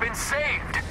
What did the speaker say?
been saved.